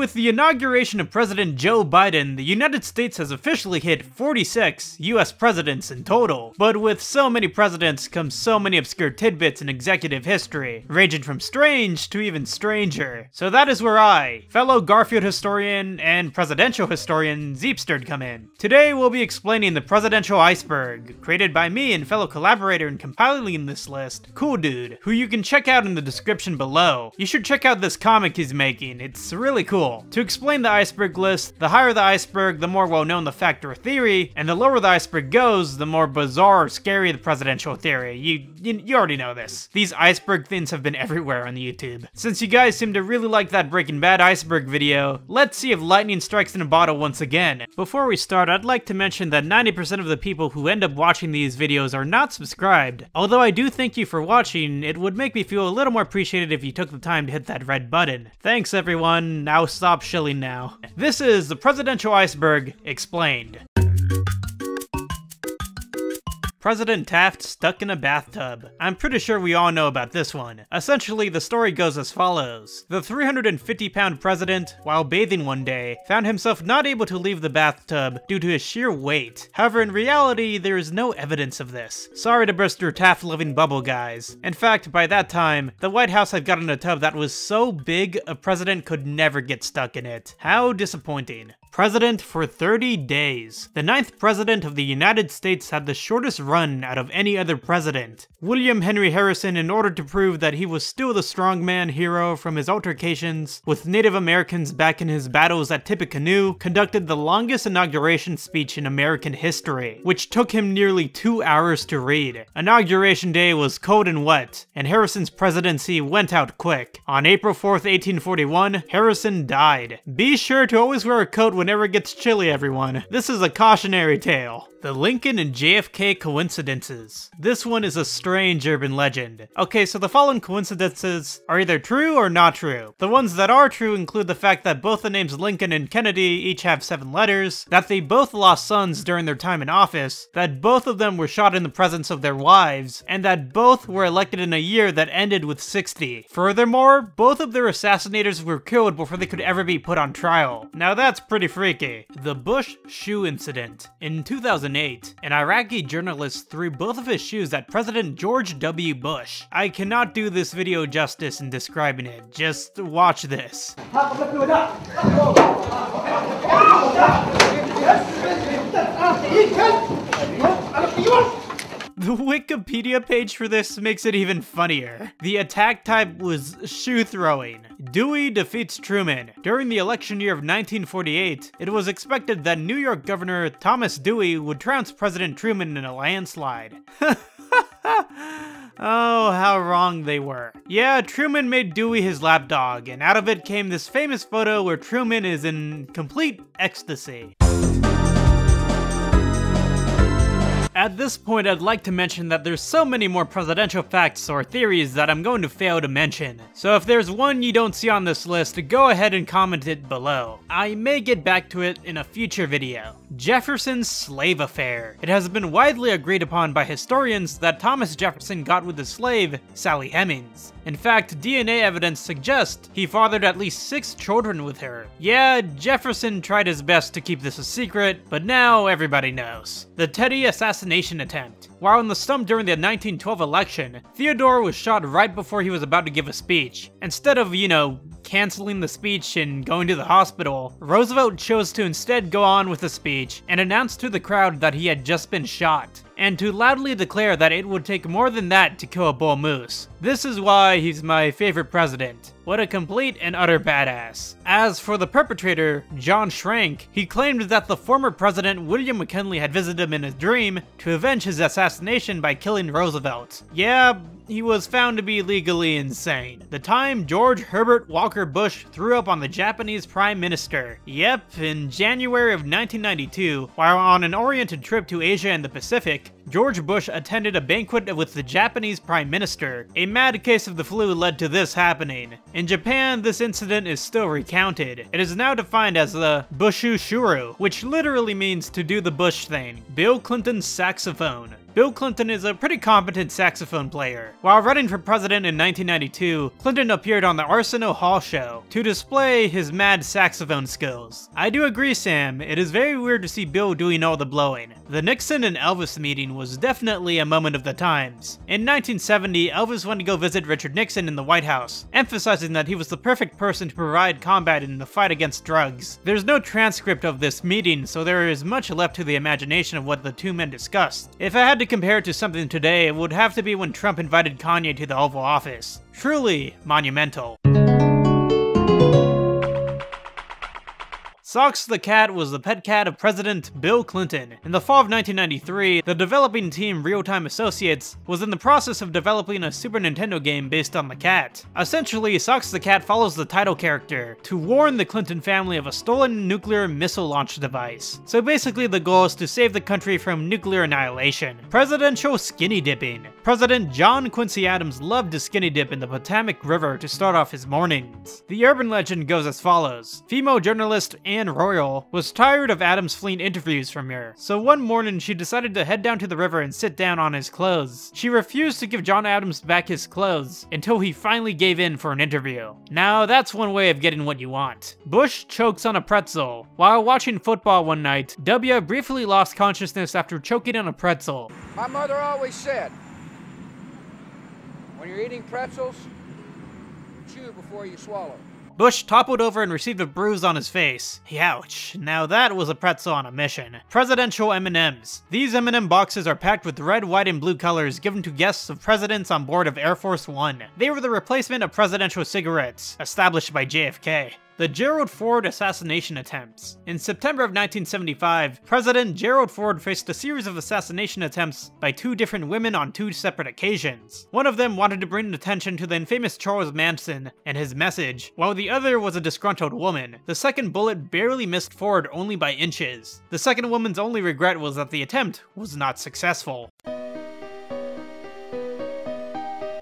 With the inauguration of President Joe Biden, the United States has officially hit 46 US presidents in total. But with so many presidents comes so many obscure tidbits in executive history, ranging from strange to even stranger. So that is where I, fellow Garfield historian and presidential historian Zeepsterd come in. Today we'll be explaining the presidential iceberg, created by me and fellow collaborator in compiling this list, Cool Dude, who you can check out in the description below. You should check out this comic he's making, it's really cool. To explain the iceberg list, the higher the iceberg, the more well known the fact or theory, and the lower the iceberg goes, the more bizarre or scary the presidential theory. You, you, you already know this. These iceberg things have been everywhere on the YouTube. Since you guys seem to really like that Breaking Bad iceberg video, let's see if lightning strikes in a bottle once again. Before we start, I'd like to mention that 90% of the people who end up watching these videos are not subscribed. Although I do thank you for watching, it would make me feel a little more appreciated if you took the time to hit that red button. Thanks everyone, now stop shilling now. This is the Presidential Iceberg Explained. President Taft stuck in a bathtub. I'm pretty sure we all know about this one. Essentially, the story goes as follows. The 350 pound president, while bathing one day, found himself not able to leave the bathtub due to his sheer weight. However, in reality, there is no evidence of this. Sorry to burst your Taft-loving bubble, guys. In fact, by that time, the White House had gotten a tub that was so big a president could never get stuck in it. How disappointing. President for 30 days. The ninth president of the United States had the shortest run out of any other president. William Henry Harrison, in order to prove that he was still the strongman hero from his altercations with Native Americans back in his battles at Tippecanoe, conducted the longest inauguration speech in American history, which took him nearly two hours to read. Inauguration day was cold and wet, and Harrison's presidency went out quick. On April 4th, 1841, Harrison died. Be sure to always wear a coat whenever it gets chilly, everyone. This is a cautionary tale. The Lincoln and JFK coincidences. This one is a strange urban legend. Okay, so the following coincidences are either true or not true. The ones that are true include the fact that both the names Lincoln and Kennedy each have seven letters, that they both lost sons during their time in office, that both of them were shot in the presence of their wives, and that both were elected in a year that ended with 60. Furthermore, both of their assassinators were killed before they could ever be put on trial. Now that's pretty freaky. The Bush Shoe Incident. In 2008, an Iraqi journalist threw both of his shoes at President George W. Bush. I cannot do this video justice in describing it, just watch this. The Wikipedia page for this makes it even funnier. The attack type was shoe throwing. Dewey defeats Truman. During the election year of 1948, it was expected that New York Governor Thomas Dewey would trounce President Truman in a landslide. Oh, how wrong they were. Yeah, Truman made Dewey his lapdog, and out of it came this famous photo where Truman is in complete ecstasy. At this point, I'd like to mention that there's so many more presidential facts or theories that I'm going to fail to mention. So if there's one you don't see on this list, go ahead and comment it below. I may get back to it in a future video. Jefferson's slave affair. It has been widely agreed upon by historians that Thomas Jefferson got with his slave, Sally Hemings. In fact, DNA evidence suggests he fathered at least six children with her. Yeah, Jefferson tried his best to keep this a secret, but now everybody knows. The Teddy assassination attempt. While in the stump during the 1912 election, Theodore was shot right before he was about to give a speech. Instead of, you know, canceling the speech and going to the hospital, Roosevelt chose to instead go on with the speech and announce to the crowd that he had just been shot and to loudly declare that it would take more than that to kill a bull moose. This is why he's my favorite president. What a complete and utter badass. As for the perpetrator, John Schrank, he claimed that the former president William McKinley had visited him in his dream to avenge his assassination by killing Roosevelt. Yeah, he was found to be legally insane. The time George Herbert Walker Bush threw up on the Japanese Prime Minister. Yep, in January of 1992, while on an oriented trip to Asia and the Pacific, George Bush attended a banquet with the Japanese Prime Minister. A mad case of the flu led to this happening. In Japan, this incident is still recounted. It is now defined as the Bushusuru, which literally means to do the Bush thing. Bill Clinton's saxophone. Bill Clinton is a pretty competent saxophone player. While running for president in 1992, Clinton appeared on the Arsenio Hall show to display his mad saxophone skills. I do agree, Sam, it is very weird to see Bill doing all the blowing. The Nixon and Elvis meeting was definitely a moment of the times. In 1970, Elvis went to go visit Richard Nixon in the White House, emphasizing that he was the perfect person to provide combat in the fight against drugs. There's no transcript of this meeting, so there is much left to the imagination of what the two men discussed. If I had to compare it to something today, it would have to be when Trump invited Kanye to the Oval Office. Truly monumental. Socks the cat was the pet cat of President Bill Clinton. In the fall of 1993, the developing team Real Time Associates was in the process of developing a Super Nintendo game based on the cat. Essentially, Socks the cat follows the title character to warn the Clinton family of a stolen nuclear missile launch device. So basically the goal is to save the country from nuclear annihilation. Presidential skinny dipping. President John Quincy Adams loved to skinny dip in the Potomac River to start off his mornings. The urban legend goes as follows. Female journalist Anne Royall was tired of Adams fleeing interviews from her, so one morning she decided to head down to the river and sit down on his clothes. She refused to give John Adams back his clothes until he finally gave in for an interview. Now that's one way of getting what you want. Bush chokes on a pretzel. While watching football one night, W briefly lost consciousness after choking on a pretzel. My mother always said, when you're eating pretzels, chew before you swallow. Bush toppled over and received a bruise on his face. Ouch. Now that was a pretzel on a mission. Presidential M&Ms. These M&M boxes are packed with red, white, and blue colors given to guests of presidents on board of Air Force One. They were the replacement of presidential cigarettes, established by JFK the Gerald Ford assassination attempts. In September of 1975, President Gerald Ford faced a series of assassination attempts by two different women on two separate occasions. One of them wanted to bring attention to the infamous Charles Manson and his message, while the other was a disgruntled woman. The second bullet barely missed Ford only by inches. The second woman's only regret was that the attempt was not successful.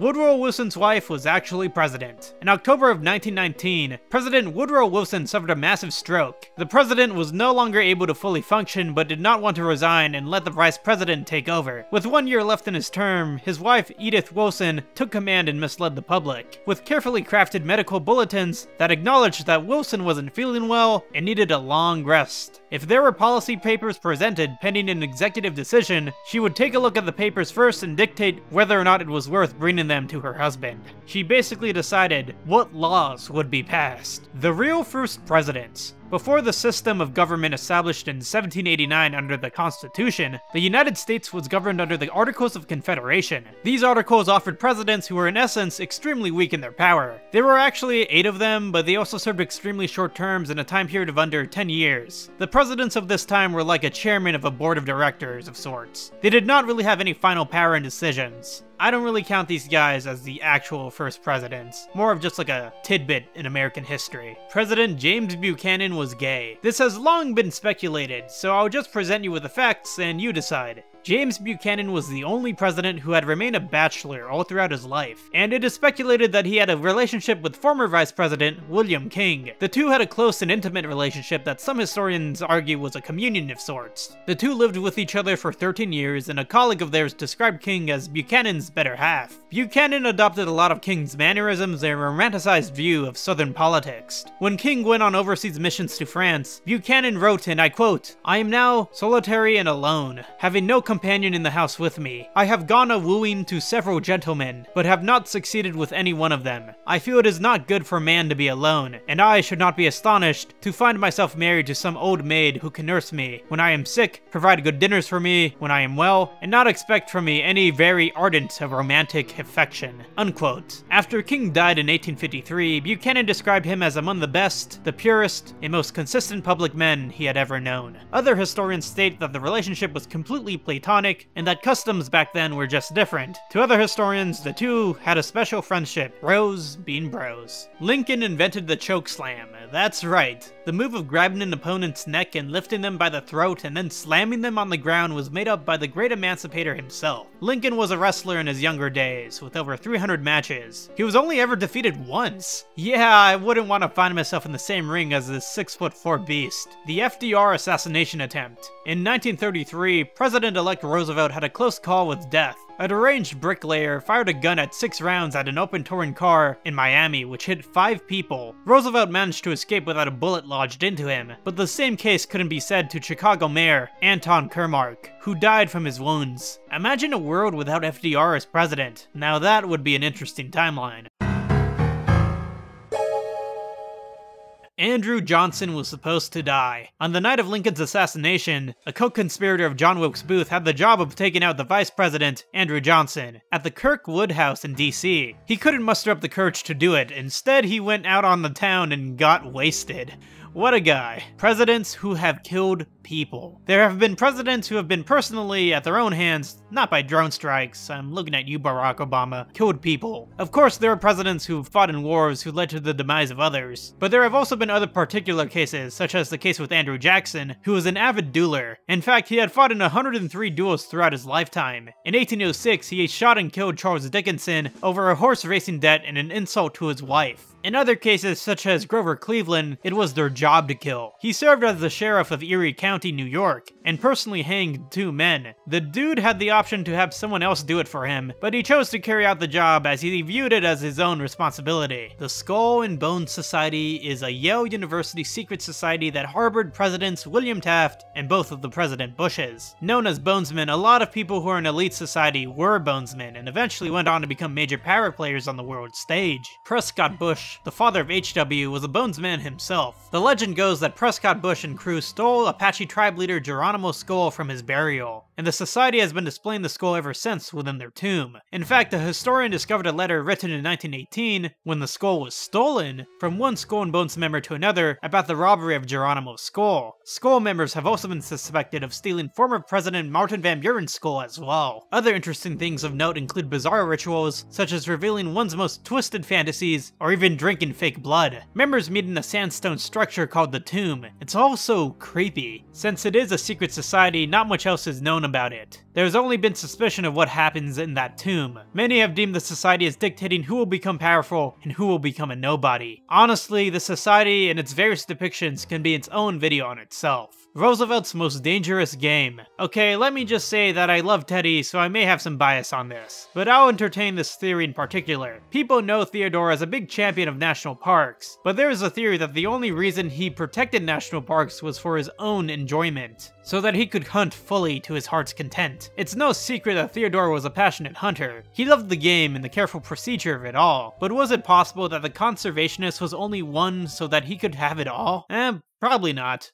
Woodrow Wilson's wife was actually president. In October of 1919, President Woodrow Wilson suffered a massive stroke. The president was no longer able to fully function, but did not want to resign and let the vice president take over. With one year left in his term, his wife Edith Wilson took command and misled the public, with carefully crafted medical bulletins that acknowledged that Wilson wasn't feeling well and needed a long rest. If there were policy papers presented pending an executive decision, she would take a look at the papers first and dictate whether or not it was worth bringing them to her husband. She basically decided what laws would be passed. The real first presidents before the system of government established in 1789 under the Constitution, the United States was governed under the Articles of Confederation. These articles offered presidents who were in essence extremely weak in their power. There were actually eight of them, but they also served extremely short terms in a time period of under 10 years. The presidents of this time were like a chairman of a board of directors of sorts. They did not really have any final power and decisions. I don't really count these guys as the actual first presidents, more of just like a tidbit in American history. President James Buchanan was gay. This has long been speculated, so I'll just present you with the facts and you decide. James Buchanan was the only president who had remained a bachelor all throughout his life, and it is speculated that he had a relationship with former Vice President William King. The two had a close and intimate relationship that some historians argue was a communion of sorts. The two lived with each other for 13 years, and a colleague of theirs described King as Buchanan's better half. Buchanan adopted a lot of King's mannerisms and romanticized view of southern politics. When King went on overseas missions to France, Buchanan wrote, and I quote, I am now solitary and alone, having no companion in the house with me. I have gone a wooing to several gentlemen, but have not succeeded with any one of them. I feel it is not good for man to be alone, and I should not be astonished to find myself married to some old maid who can nurse me when I am sick, provide good dinners for me when I am well, and not expect from me any very ardent of romantic affection. Unquote. After King died in 1853, Buchanan described him as among the best, the purest, and most consistent public men he had ever known. Other historians state that the relationship was completely platonic Platonic, and that customs back then were just different. To other historians, the two had a special friendship, bros being bros. Lincoln invented the choke slam, that's right. The move of grabbing an opponent's neck and lifting them by the throat and then slamming them on the ground was made up by the great emancipator himself. Lincoln was a wrestler in his younger days, with over 300 matches. He was only ever defeated once. Yeah, I wouldn't want to find myself in the same ring as this 6'4 beast. The FDR assassination attempt. In 1933, President-elect President-elect Roosevelt had a close call with death. A deranged bricklayer fired a gun at six rounds at an open touring car in Miami, which hit five people. Roosevelt managed to escape without a bullet lodged into him, but the same case couldn't be said to Chicago Mayor Anton Cermak, who died from his wounds. Imagine a world without FDR as president. Now that would be an interesting timeline. Andrew Johnson was supposed to die. On the night of Lincoln's assassination, a co-conspirator of John Wilkes Booth had the job of taking out the vice president, Andrew Johnson, at the Kirkwood House in DC. He couldn't muster up the courage to do it. Instead, he went out on the town and got wasted. What a guy. Presidents who have killed people. There have been presidents who have been personally, at their own hands, not by drone strikes, I'm looking at you Barack Obama, killed people. Of course there are presidents who fought in wars who led to the demise of others, but there have also been other particular cases, such as the case with Andrew Jackson, who was an avid dueler. In fact, he had fought in 103 duels throughout his lifetime. In 1806, he shot and killed Charles Dickinson over a horse racing debt and an insult to his wife. In other cases, such as Grover Cleveland, it was their job to kill. He served as the sheriff of Erie County, New York, and personally hanged two men. The dude had the option to have someone else do it for him, but he chose to carry out the job as he viewed it as his own responsibility. The Skull and Bones Society is a Yale University secret society that harbored Presidents William Taft and both of the President Bushes. Known as Bonesmen, a lot of people who are in elite society were Bonesmen and eventually went on to become major power players on the world stage. Prescott Bush the father of HW, was a Bonesman himself. The legend goes that Prescott Bush and crew stole Apache tribe leader Geronimo's skull from his burial, and the society has been displaying the skull ever since within their tomb. In fact, a historian discovered a letter written in 1918, when the skull was stolen, from one Skull and Bones member to another about the robbery of Geronimo's skull. Skull members have also been suspected of stealing former President Martin Van Buren's skull as well. Other interesting things of note include bizarre rituals, such as revealing one's most twisted fantasies, or even drinking fake blood. Members meet in a sandstone structure called the Tomb. It's also creepy. Since it is a secret society, not much else is known about it. There's only been suspicion of what happens in that tomb. Many have deemed the society as dictating who will become powerful and who will become a nobody. Honestly, the society and its various depictions can be its own video on itself. Roosevelt's most dangerous game. Okay, let me just say that I love Teddy, so I may have some bias on this, but I'll entertain this theory in particular. People know Theodore as a big champion of national parks, but there is a theory that the only reason he protected national parks was for his own enjoyment, so that he could hunt fully to his heart's content. It's no secret that Theodore was a passionate hunter. He loved the game and the careful procedure of it all, but was it possible that the conservationist was only one so that he could have it all? Eh, probably not.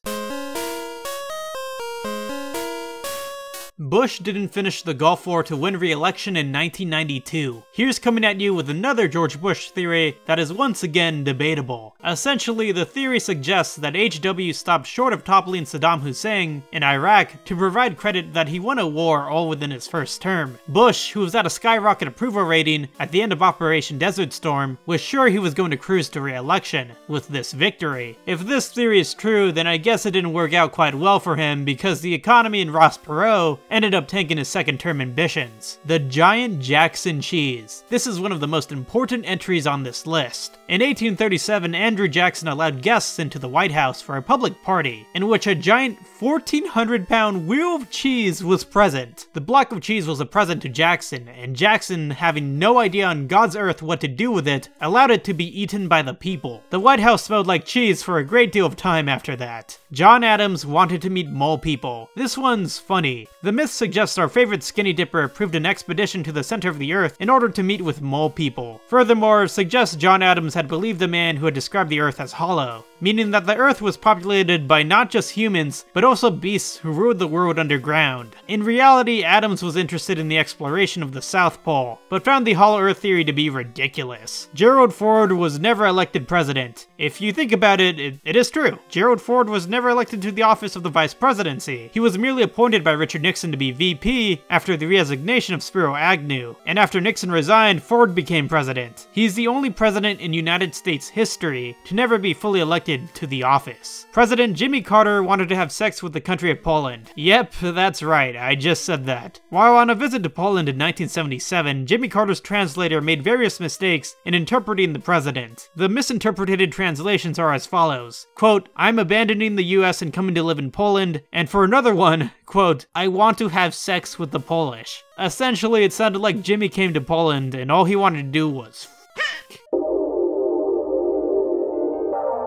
Bush didn't finish the Gulf War to win re-election in 1992. Here's coming at you with another George Bush theory that is once again debatable. Essentially, the theory suggests that HW stopped short of toppling Saddam Hussein in Iraq to provide credit that he won a war all within his first term. Bush, who was at a skyrocket approval rating at the end of Operation Desert Storm, was sure he was going to cruise to re-election with this victory. If this theory is true, then I guess it didn't work out quite well for him because the economy in Ross Perot ended up tanking his second term ambitions. The Giant Jackson Cheese. This is one of the most important entries on this list. In 1837, Andrew Jackson allowed guests into the White House for a public party, in which a giant 1,400 pound wheel of cheese was present. The block of cheese was a present to Jackson, and Jackson, having no idea on God's earth what to do with it, allowed it to be eaten by the people. The White House smelled like cheese for a great deal of time after that. John Adams wanted to meet mole people. This one's funny. The myth suggests our favorite skinny dipper approved an expedition to the center of the earth in order to meet with mole people. Furthermore, suggests John Adams had believed the man who had described the earth as hollow, meaning that the earth was populated by not just humans, but also beasts who ruled the world underground. In reality, Adams was interested in the exploration of the South Pole, but found the hollow earth theory to be ridiculous. Gerald Ford was never elected president. If you think about it, it, it is true. Gerald Ford was never elected to the office of the vice presidency. He was merely appointed by Richard Nixon to be VP after the resignation of Spiro Agnew, and after Nixon resigned, Ford became president. He's the only president in United States history to never be fully elected to the office. President Jimmy Carter wanted to have sex with the country of Poland. Yep, that's right, I just said that. While on a visit to Poland in 1977, Jimmy Carter's translator made various mistakes in interpreting the president. The misinterpreted translations are as follows. Quote, I'm abandoning the US and coming to live in Poland, and for another one, quote, I want to have sex with the Polish. Essentially, it sounded like Jimmy came to Poland and all he wanted to do was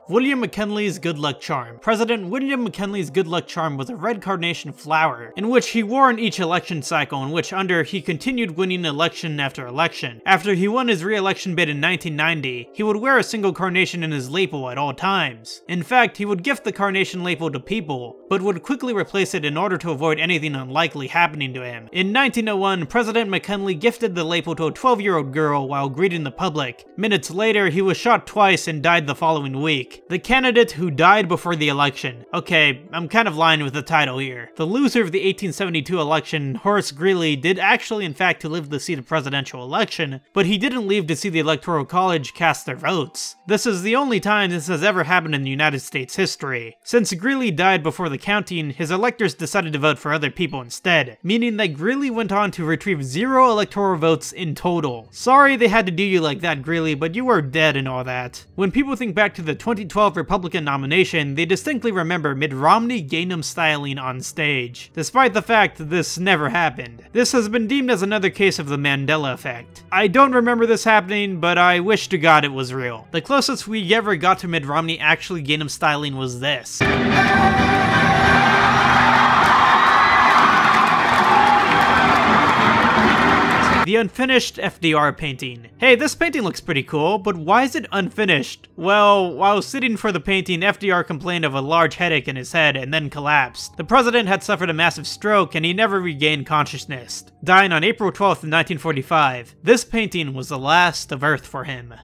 William McKinley's Good Luck Charm. President William McKinley's Good Luck Charm was a red carnation flower, in which he wore in each election cycle, in which under he continued winning election after election. After he won his re-election bid in 1990, he would wear a single carnation in his lapel at all times. In fact, he would gift the carnation lapel to people, but would quickly replace it in order to avoid anything unlikely happening to him. In 1901, President McKinley gifted the lapel to a 12-year-old girl while greeting the public. Minutes later, he was shot twice and died the following week. The candidate who died before the election. Okay, I'm kind of lying with the title here. The loser of the 1872 election, Horace Greeley, did actually in fact live to live the presidential election, but he didn't leave to see the Electoral College cast their votes. This is the only time this has ever happened in the United States history. Since Greeley died before the counting, his electors decided to vote for other people instead, meaning that Greeley went on to retrieve zero electoral votes in total. Sorry they had to do you like that, Greeley, but you were dead and all that. When people think back to the 20 2012 Republican nomination, they distinctly remember Mitt Romney Gangnam styling on stage, despite the fact that this never happened. This has been deemed as another case of the Mandela effect. I don't remember this happening, but I wish to god it was real. The closest we ever got to Mitt Romney actually Gangnam styling was this. The unfinished FDR painting. Hey, this painting looks pretty cool, but why is it unfinished? Well, while sitting for the painting, FDR complained of a large headache in his head and then collapsed. The president had suffered a massive stroke and he never regained consciousness, dying on April 12, 1945. This painting was the last of Earth for him.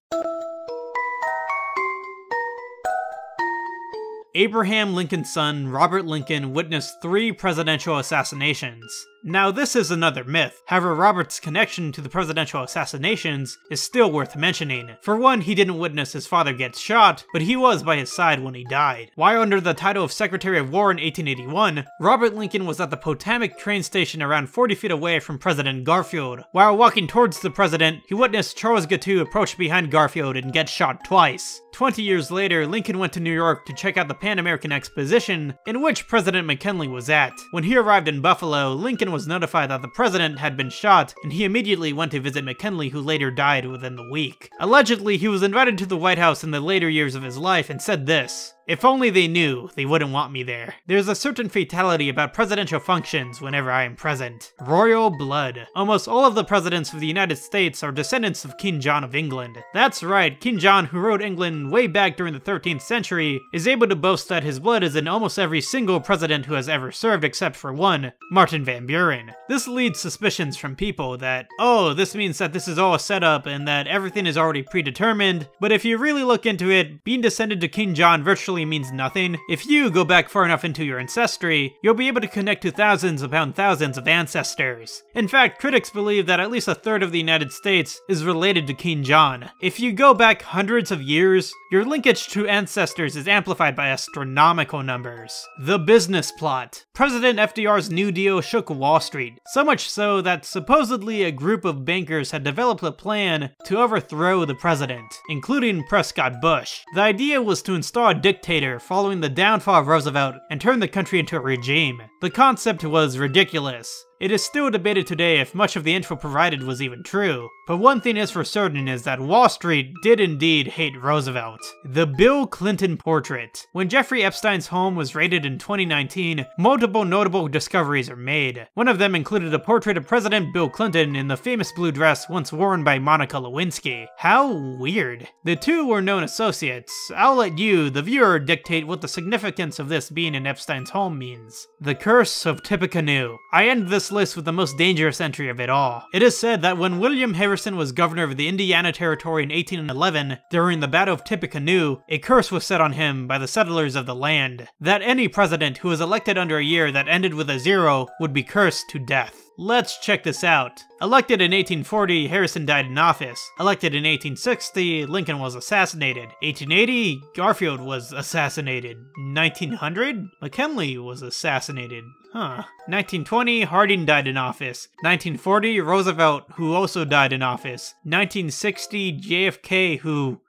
Abraham Lincoln's son, Robert Lincoln, witnessed three presidential assassinations. Now, this is another myth. However, Robert's connection to the presidential assassinations is still worth mentioning. For one, he didn't witness his father get shot, but he was by his side when he died. While under the title of Secretary of War in 1881, Robert Lincoln was at the Potomac train station around 40 feet away from President Garfield. While walking towards the president, he witnessed Charles Guiteau approach behind Garfield and get shot twice. 20 years later, Lincoln went to New York to check out the Pan American Exposition, in which President McKinley was at. When he arrived in Buffalo, Lincoln was notified that the president had been shot, and he immediately went to visit McKinley who later died within the week. Allegedly, he was invited to the White House in the later years of his life and said this, if only they knew, they wouldn't want me there. There's a certain fatality about presidential functions whenever I am present. Royal blood. Almost all of the presidents of the United States are descendants of King John of England. That's right, King John, who ruled England way back during the 13th century, is able to boast that his blood is in almost every single president who has ever served except for one, Martin Van Buren. This leads suspicions from people that, oh, this means that this is all a setup and that everything is already predetermined, but if you really look into it, being descended to King John virtually actually means nothing. If you go back far enough into your ancestry, you'll be able to connect to thousands upon thousands of ancestors. In fact, critics believe that at least a third of the United States is related to King John. If you go back hundreds of years, your linkage to ancestors is amplified by astronomical numbers. The business plot. President FDR's New Deal shook Wall Street, so much so that supposedly a group of bankers had developed a plan to overthrow the president, including Prescott Bush. The idea was to install a dictator dictator following the downfall of Roosevelt and turned the country into a regime. The concept was ridiculous, it is still debated today if much of the info provided was even true, but one thing is for certain is that Wall Street did indeed hate Roosevelt. The Bill Clinton Portrait. When Jeffrey Epstein's home was raided in 2019, multiple notable discoveries are made. One of them included a portrait of President Bill Clinton in the famous blue dress once worn by Monica Lewinsky. How weird. The two were known associates. I'll let you, the viewer, dictate what the significance of this being in Epstein's home means. The Curse of Tippecanoe. I end this this list with the most dangerous entry of it all. It is said that when William Harrison was governor of the Indiana Territory in 1811, during the Battle of Tippecanoe, a curse was set on him by the settlers of the land, that any president who was elected under a year that ended with a zero would be cursed to death. Let's check this out. Elected in 1840, Harrison died in office. Elected in 1860, Lincoln was assassinated. 1880, Garfield was assassinated. 1900, McKinley was assassinated. Huh. 1920, Harding died in office. 1940, Roosevelt, who also died in office. 1960, JFK, who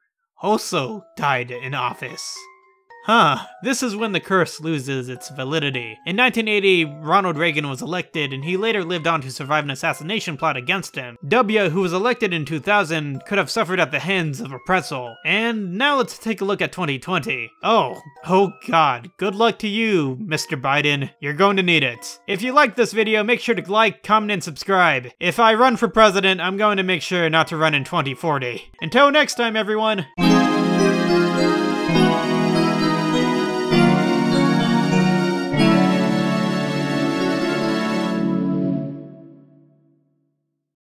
also died in office. Huh, this is when the curse loses its validity. In 1980, Ronald Reagan was elected, and he later lived on to survive an assassination plot against him. W, who was elected in 2000, could have suffered at the hands of a pretzel. And now let's take a look at 2020. Oh, oh god, good luck to you, Mr. Biden. You're going to need it. If you like this video, make sure to like, comment, and subscribe. If I run for president, I'm going to make sure not to run in 2040. Until next time, everyone!